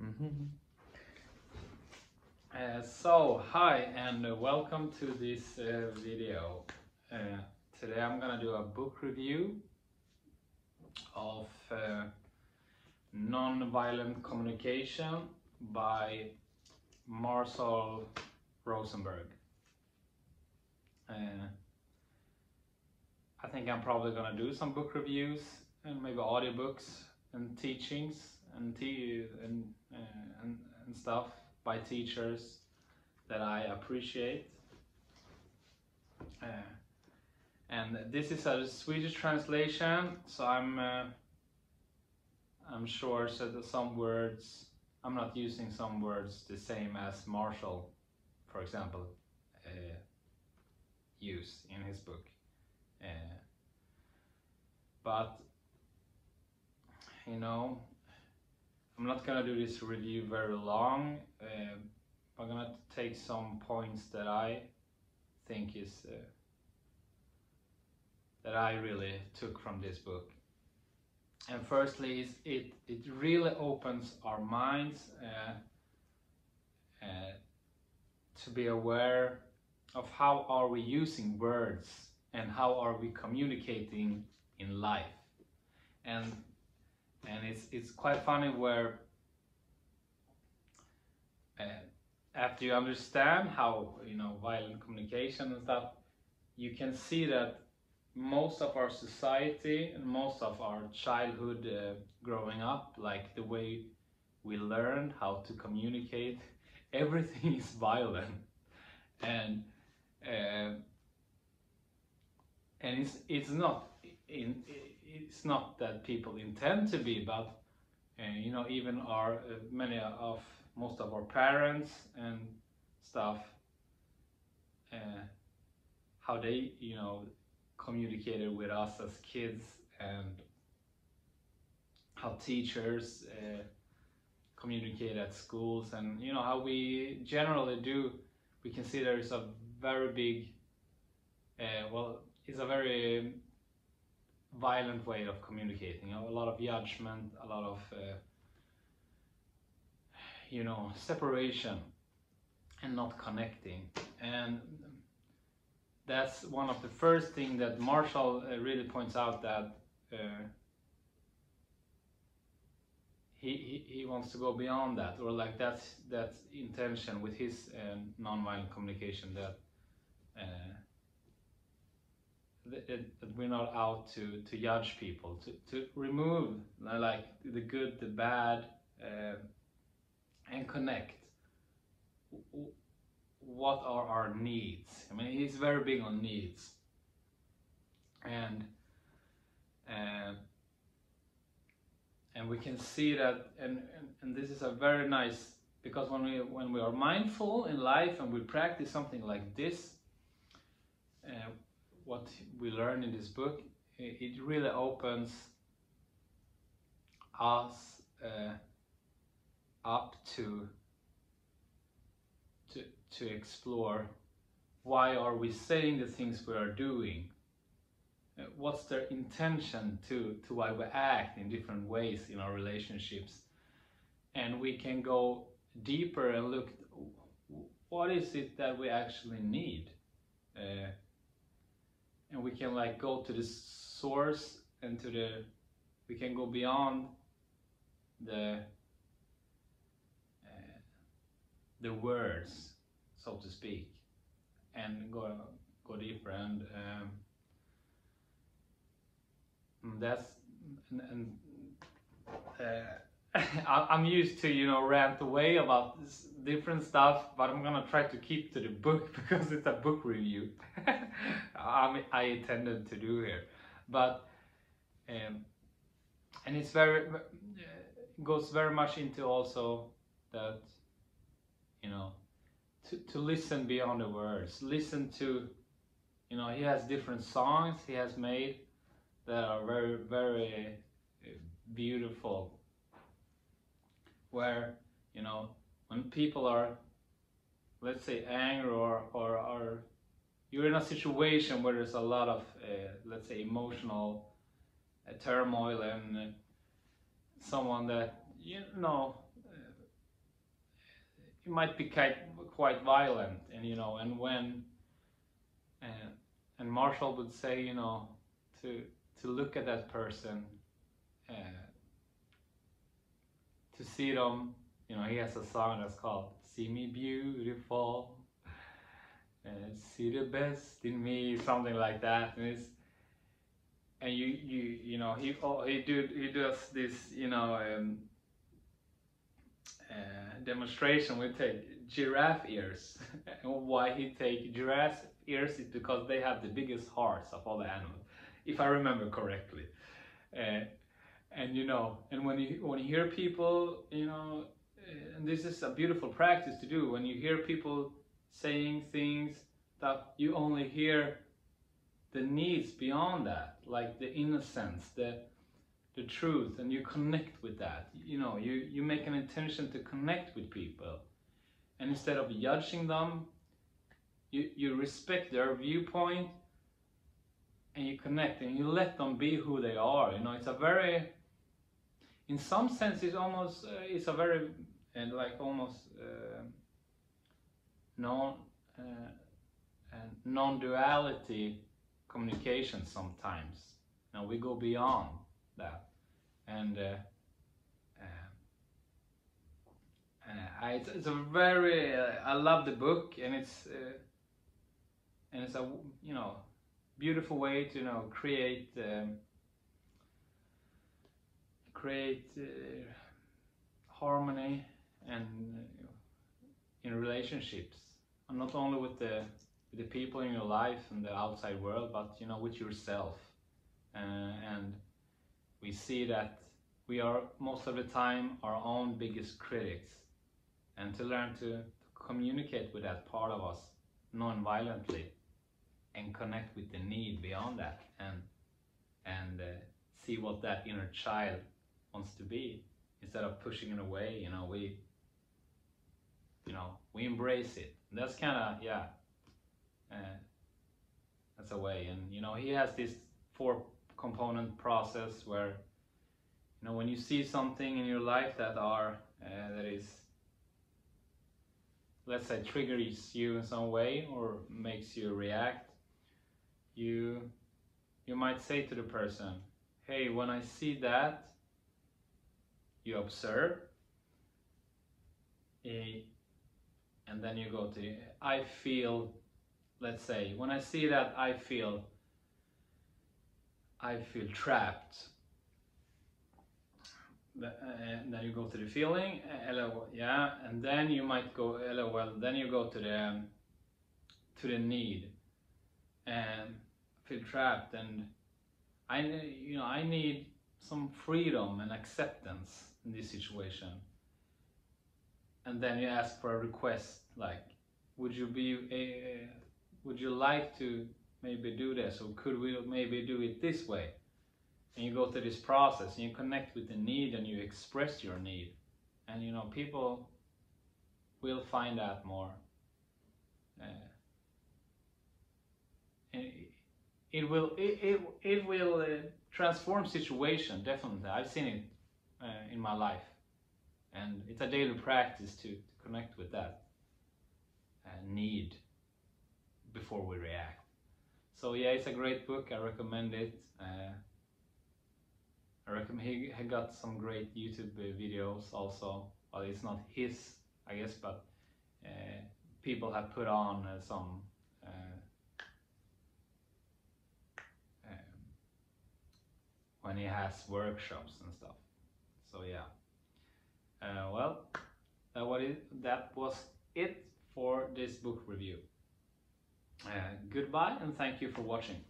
Mhm. Uh, so, hi and uh, welcome to this uh, video. Uh, today I'm gonna do a book review of uh, Non-Violent Communication by Marshall Rosenberg. I think I'm probably gonna do some book reviews and maybe audiobooks and teachings and te- and, uh, and and stuff by teachers that I appreciate. Uh, and this is a Swedish translation, so I'm uh, I'm sure so that some words I'm not using some words the same as Marshall, for example, uh, use in his book. Uh, but you know, I'm not gonna do this review very long. Uh, I'm gonna take some points that I think is uh, that I really took from this book. And firstly, is it it really opens our minds uh, uh, to be aware of how are we using words and how are we communicating in life. And and it's it's quite funny where uh, after you understand how you know violent communication and stuff you can see that most of our society and most of our childhood uh, growing up like the way we learned how to communicate everything is violent. And uh, and it's it's not in it's not that people intend to be but uh, you know even our uh, many of most of our parents and stuff uh, how they you know communicated with us as kids and how teachers uh, communicate at schools and you know how we generally do. We can see there is a very big uh, well it's a very violent way of communicating. A lot of judgment, a lot of uh, you know separation, and not connecting. And that's one of the first thing that Marshall uh, really points out that uh, he, he he wants to go beyond that, or like that's that's intention with his uh, nonviolent communication that. Uh, that we're not out to to judge people to to remove like the good the bad uh, and connect. What are our needs? I mean he's very big on needs. And uh, and we can see that and, and and this is a very nice because when we when we are mindful in life and we practice something like this uh, what we learn in this book, it really opens us uh, up to, to to explore why are we saying the things we are doing? Uh, what's their intention to to why we act in different ways in our relationships? And we can go deeper and look what is it that we actually need? Uh, and we can like go to the source and to the we can go beyond the uh, the words so to speak and go go deeper. And um, that's and, and uh, I'm used to you know rant away about different stuff, but I'm gonna try to keep to the book because it's a book review. I, I intended to do here, but um, and it's very uh, goes very much into also that you know to, to listen beyond the words. Listen to you know he has different songs he has made that are very very uh, beautiful where you know when people are let's say angry or or are you're in a situation where there's a lot of uh, let's say emotional uh, turmoil and uh, someone that you know uh, it might be quite quite violent, and you know, and when and and Marshall would say, you know, to to look at that person, uh, to see them, you know, he has a song that's called "See Me Beautiful." and see the best in me, something like that, and it's and you you you know he oh, he do he does this you know um, uh, demonstration we take giraffe ears. And why he take giraffe ears is because they have the biggest hearts of all the animals if I remember correctly. Uh, and you know and when you when you hear people you know and this is a beautiful practice to do when you hear people saying things that you only hear the needs beyond that, like the innocence, the the truth, and you connect with that. You know, you, you make an intention to connect with people. And instead of judging them, you, you respect their viewpoint and you connect and you let them be who they are. You know, it's a very, in some sense, it's almost, uh, it's a very, and like almost uh, non, uh, non-duality communication sometimes. Now we go beyond that, and uh, uh, uh, it's, it's, a very uh, I love the book, and it's uh, and it's a you know beautiful way to you know create um, create uh, harmony and in relationships, and not only with the with the people in your life and the outside world, but you know, with yourself. Uh, and we see that we are most of the time our own biggest critics. And to learn to communicate with that part of us non-violently and connect with the need beyond that and and uh, see what that inner child wants to be instead of pushing it away you know we you know we embrace it and that's kind of yeah uh, that's a way. And you know, he has this four component process where you know when you see something in your life that are uh, that is let's say triggers you in some way or makes you react you you might say to the person hey when i see that you observe eh, and then you go to i feel let's say, when I see that, I feel, I feel trapped. And then you go to the feeling, Hello, yeah, and then you might go, well, then you go to the, to the need, and feel trapped, and I, you know, I need some freedom and acceptance in this situation. And then you ask for a request, like, would you be a, would you like to maybe do this or could we maybe do it this way? And you go through this process and you connect with the need and you express your need. And you know people will find out more. Uh, and it will it, it, it will uh, transform situation definitely i've seen it uh, in my life and it's a daily practice to, to connect with that uh, need before we react. So yeah, it's a great book. I recommend it. Uh, I recommend he, he got some great YouTube videos also. Well, it's not his, I guess, but uh, people have put on uh, some uh, um, when he has workshops and stuff. So yeah. Uh, well, that what it, that was it for this book review. Uh, goodbye and thank you for watching.